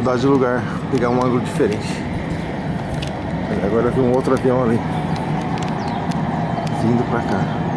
mudar de lugar, pegar um ângulo diferente. Agora vi um outro avião ali. Vindo pra cá.